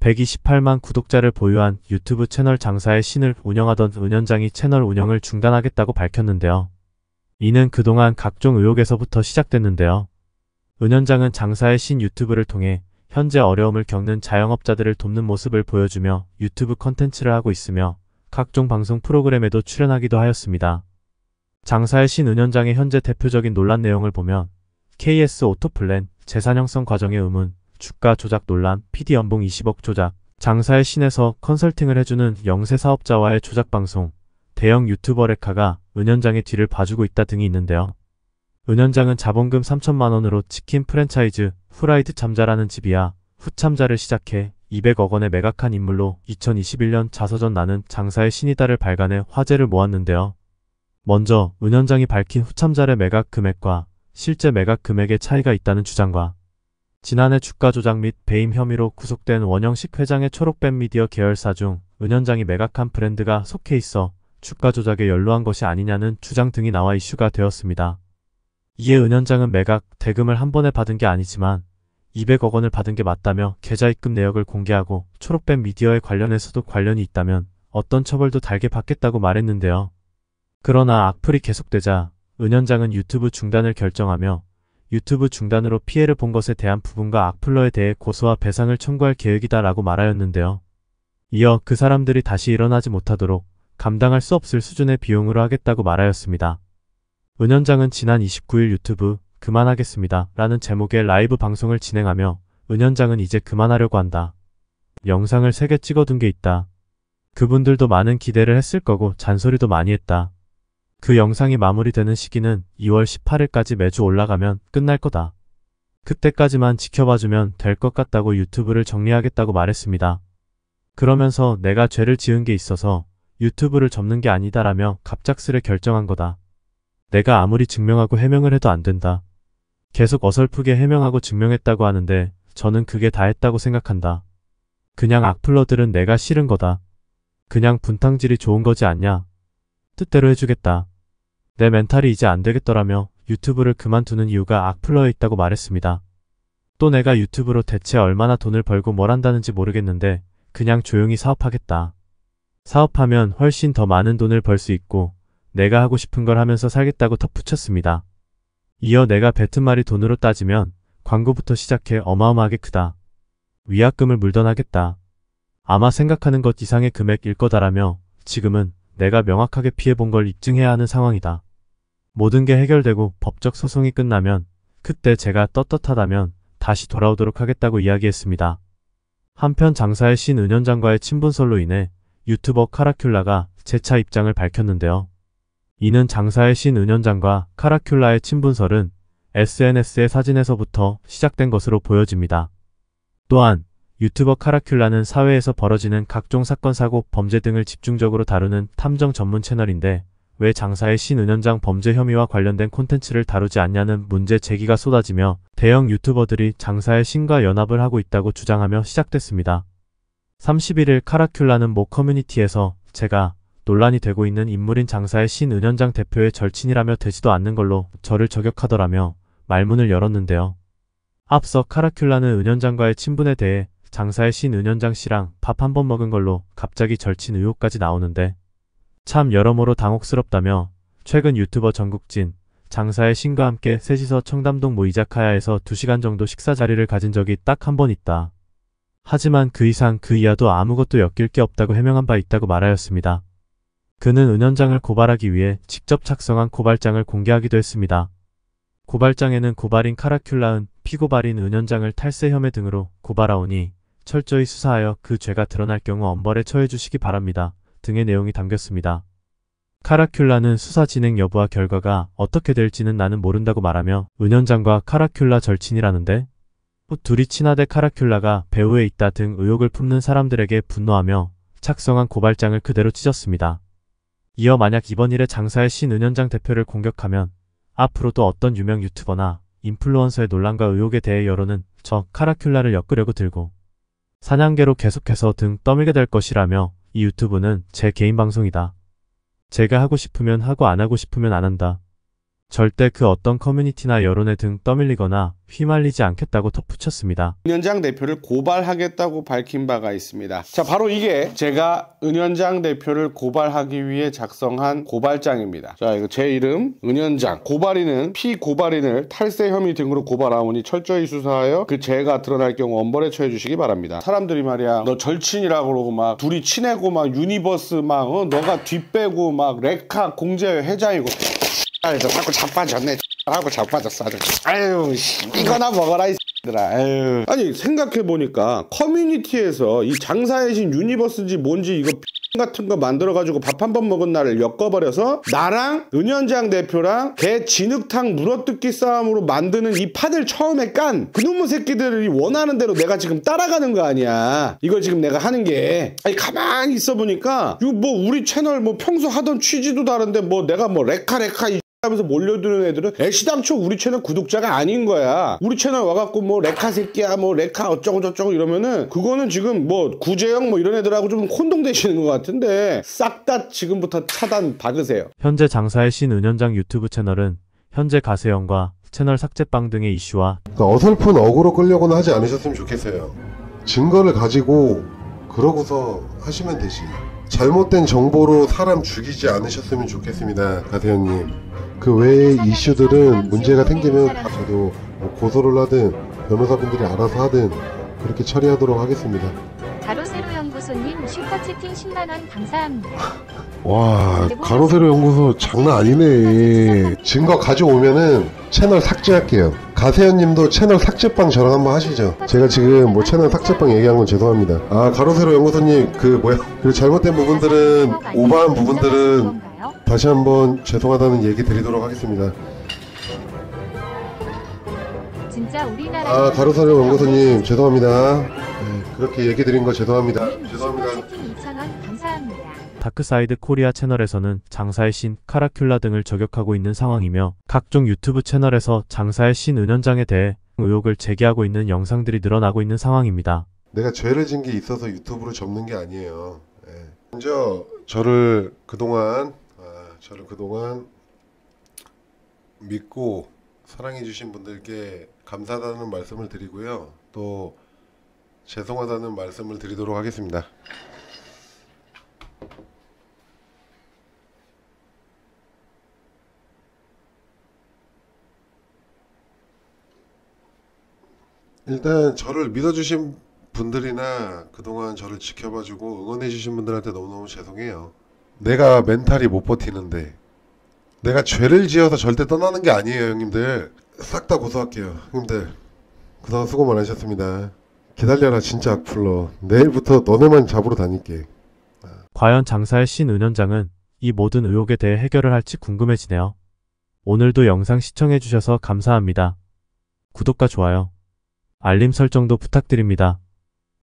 128만 구독자를 보유한 유튜브 채널 장사의 신을 운영하던 은현장이 채널 운영을 중단하겠다고 밝혔는데요. 이는 그동안 각종 의혹에서부터 시작됐는데요. 은현장은 장사의 신 유튜브를 통해 현재 어려움을 겪는 자영업자들을 돕는 모습을 보여주며 유튜브 컨텐츠를 하고 있으며 각종 방송 프로그램에도 출연하기도 하였습니다. 장사의 신 은현장의 현재 대표적인 논란 내용을 보면 KS 오토플랜, 재산 형성 과정의 의문, 주가 조작 논란, PD 연봉 20억 조작, 장사의 신에서 컨설팅을 해주는 영세 사업자와의 조작 방송, 대형 유튜버 레카가 은현장의 뒤를 봐주고 있다 등이 있는데요. 은현장은 자본금 3천만 원으로 치킨 프랜차이즈 후라이드 참자라는 집이야 후참자를 시작해 200억 원에 매각한 인물로 2021년 자서전 나는 장사의 신이다를 발간해 화제를 모았는데요. 먼저 은현장이 밝힌 후참자의 매각 금액과 실제 매각 금액의 차이가 있다는 주장과 지난해 주가 조작 및 배임 혐의로 구속된 원영식 회장의 초록뱀 미디어 계열사 중 은현장이 매각한 브랜드가 속해 있어 주가 조작에 연루한 것이 아니냐는 주장 등이 나와 이슈가 되었습니다. 이에 은현장은 매각 대금을 한 번에 받은 게 아니지만 200억 원을 받은 게 맞다며 계좌 입금 내역을 공개하고 초록뱀 미디어에 관련해서도 관련이 있다면 어떤 처벌도 달게 받겠다고 말했는데요. 그러나 악플이 계속되자 은현장은 유튜브 중단을 결정하며 유튜브 중단으로 피해를 본 것에 대한 부분과 악플러에 대해 고소와 배상을 청구할 계획이다 라고 말하였는데요. 이어 그 사람들이 다시 일어나지 못하도록 감당할 수 없을 수준의 비용으로 하겠다고 말하였습니다. 은현장은 지난 29일 유튜브 그만하겠습니다 라는 제목의 라이브 방송을 진행하며 은현장은 이제 그만하려고 한다. 영상을 3개 찍어둔 게 있다. 그분들도 많은 기대를 했을 거고 잔소리도 많이 했다. 그 영상이 마무리되는 시기는 2월 18일까지 매주 올라가면 끝날 거다. 그때까지만 지켜봐주면 될 것 같다고 유튜브를 정리하겠다고 말했습니다. 그러면서 내가 죄를 지은 게 있어서 유튜브를 접는 게 아니다라며 갑작스레 결정한 거다. 내가 아무리 증명하고 해명을 해도 안 된다. 계속 어설프게 해명하고 증명했다고 하는데 저는 그게 다 했다고 생각한다. 그냥 악플러들은 내가 싫은 거다. 그냥 분탕질이 좋은 거지 않냐. 뜻대로 해주겠다. 내 멘탈이 이제 안 되겠더라며 유튜브를 그만두는 이유가 악플러에 있다고 말했습니다. 또 내가 유튜브로 대체 얼마나 돈을 벌고 뭘 한다는지 모르겠는데 그냥 조용히 사업하겠다. 사업하면 훨씬 더 많은 돈을 벌 수 있고 내가 하고 싶은 걸 하면서 살겠다고 덧붙였습니다. 이어 내가 뱉은 말이 돈으로 따지면 광고부터 시작해 어마어마하게 크다. 위약금을 물던 하겠다. 아마 생각하는 것 이상의 금액일 거다라며 지금은 내가 명확하게 피해본 걸 입증해야 하는 상황이다. 모든 게 해결되고 법적 소송이 끝나면 그때 제가 떳떳하다면 다시 돌아오도록 하겠다고 이야기했습니다. 한편 장사의 신 은현장과의 친분설로 인해 유튜버 카라큘라가 재차 입장을 밝혔는데요. 이는 장사의 신 은현장과 카라큘라의 친분설은 SNS의 사진에서부터 시작된 것으로 보여집니다. 또한 유튜버 카라큘라는 사회에서 벌어지는 각종 사건 사고 범죄 등을 집중적으로 다루는 탐정 전문 채널인데 왜 장사의 신은현장 범죄 혐의와 관련된 콘텐츠를 다루지 않냐는 문제 제기가 쏟아지며 대형 유튜버들이 장사의 신과 연합을 하고 있다고 주장하며 시작됐습니다. 31일 카라큘라는 모 커뮤니티에서 제가 논란이 되고 있는 인물인 장사의 신은현장 대표의 절친이라며 되지도 않는 걸로 저를 저격하더라며 말문을 열었는데요. 앞서 카라큘라는 은현장과의 친분에 대해 장사의 신 은현장 씨랑 밥 한 번 먹은 걸로 갑자기 절친 의혹까지 나오는데 참 여러모로 당혹스럽다며 최근 유튜버 전국진, 장사의 신과 함께 셋이서 청담동 모이자카야에서 2시간 정도 식사 자리를 가진 적이 딱 한 번 있다. 하지만 그 이상 그 이하도 아무것도 엮일 게 없다고 해명한 바 있다고 말하였습니다. 그는 은현장을 고발하기 위해 직접 작성한 고발장을 공개하기도 했습니다. 고발장에는 고발인 카라큘라은 피고발인 은현장을 탈세 혐의 등으로 고발하오니 철저히 수사하여 그 죄가 드러날 경우 엄벌에 처해 주시기 바랍니다. 등의 내용이 담겼습니다. 카라큘라는 수사 진행 여부와 결과가 어떻게 될지는 나는 모른다고 말하며 은현장과 카라큘라 절친이라는데 둘이 친하대 카라큘라가 배후에 있다 등 의혹을 품는 사람들에게 분노하며 작성한 고발장을 그대로 찢었습니다. 이어 만약 이번 일에 장사의 신 은현장 대표를 공격하면 앞으로도 어떤 유명 유튜버나 인플루언서의 논란과 의혹에 대해 여론은 저 카라큘라를 엮으려고 들고 사냥개로 계속해서 등 떠밀게 될 것이라며 이 유튜브는 제 개인 방송이다. 제가 하고 싶으면 하고 안 하고 싶으면 안 한다. 절대 그 어떤 커뮤니티나 여론에 등 떠밀리거나 휘말리지 않겠다고 덧붙였습니다. 은현장 대표를 고발하겠다고 밝힌 바가 있습니다. 자, 바로 이게 제가 은현장 대표를 고발하기 위해 작성한 고발장입니다. 자, 이거 제 이름 은현장. 고발인은 피고발인을 탈세 혐의 등으로 고발하오니 철저히 수사하여 그 죄가 드러날 경우 엄벌에 처해 주시기 바랍니다. 사람들이 말이야, 너 절친이라고 그러고 막 둘이 친하고 막 universe 막 어, 너가 뒷배고 막 레카 공제 회장이고 저 자꾸 자빠졌네. 하고 자빠졌어. 아주. 아유, 씨, 이거나 먹어라, 이 들아. 아유. 아니, 생각해보니까 커뮤니티에서 이 장사의 신 universe인지 뭔지 이거 같은 거 만들어가지고 밥 한 번 먹은 날을 엮어버려서 나랑 은현장 대표랑 개 진흙탕 물어뜯기 싸움으로 만드는 이 판을 처음에 깐 그놈의 새끼들이 원하는 대로 내가 지금 따라가는 거 아니야. 이걸 지금 내가 하는 게 아니 가만히 있어 보니까 이거 뭐 우리 채널 뭐 평소 하던 취지도 다른데 뭐 내가 뭐 레카 레카 이 하면서 몰려드는 애들은 애시당초 우리 채널 구독자가 아닌 거야. 우리 채널 와갖고 뭐 레카 새끼야, 뭐 레카 어쩌고 저쩌고 이러면은 그거는 지금 뭐 구재영 뭐 이런 애들하고 좀 혼동되시는 것 같은데 싹 다 지금부터 차단 받으세요. 현재 장사의 신 은현장 유튜브 채널은 현재 가세형과 채널 삭제빵 등의 이슈와 그러니까 어설픈 억으로 끌려고는 하지 않으셨으면 좋겠어요. 증거를 가지고 그러고서 하시면 되지. 잘못된 정보로 사람 죽이지 않으셨으면 좋겠습니다, 가세현님. 그 외의 이슈들은 문제가 생기면 다 저도 뭐 고소를 하든 변호사분들이 알아서 하든 그렇게 처리하도록 하겠습니다. 가로세로 연구소님 슈퍼 채팅 10만 원 감사합니다. 와, 가로세로 연구소 장난 아니네. 증거 가져오면은 채널 삭제할게요. 가세현님도 채널 삭제빵 저랑 한번 하시죠. 제가 지금 뭐 채널 삭제빵 얘기한 건 죄송합니다. 아, 가로세로 연구소님, 그 뭐야. 그리고 잘못된 부분들은, 오버한 부분들은 다시 한번 죄송하다는 얘기 드리도록 하겠습니다. 진짜 우리나라 아, 가로세로 연구소님, 죄송합니다. 네, 그렇게 얘기 드린 거 죄송합니다. 죄송합니다. 2,000원 감사합니다. 다크사이드 코리아 채널에서는 장사의 신 카라큘라 등을 저격하고 있는 상황이며 각종 유튜브 채널에서 장사의 신 은현장에 대해 의혹을 제기하고 있는 영상들이 늘어나고 있는 상황입니다. 내가 죄를 진 게 있어서 유튜브를 접는 게 아니에요. 예. 먼저 저를 그동안 아, 저를 그동안 믿고 사랑해 주신 분들께 감사하다는 말씀을 드리고요. 또 죄송하다는 말씀을 드리도록 하겠습니다. 일단 저를 믿어주신 분들이나 그동안 저를 지켜봐주고 응원해주신 분들한테 너무너무 죄송해요. 내가 멘탈이 못 버티는데 내가 죄를 지어서 절대 떠나는 게 아니에요, 형님들. 싹 다 고소할게요, 형님들. 그동안 수고 많으셨습니다. 기다려라, 진짜 악플러. 내일부터 너네만 잡으러 다닐게. 과연 장사의 신 은현장은 이 모든 의혹에 대해 해결을 할지 궁금해지네요. 오늘도 영상 시청해주셔서 감사합니다. 구독과 좋아요, 알림 설정도 부탁드립니다.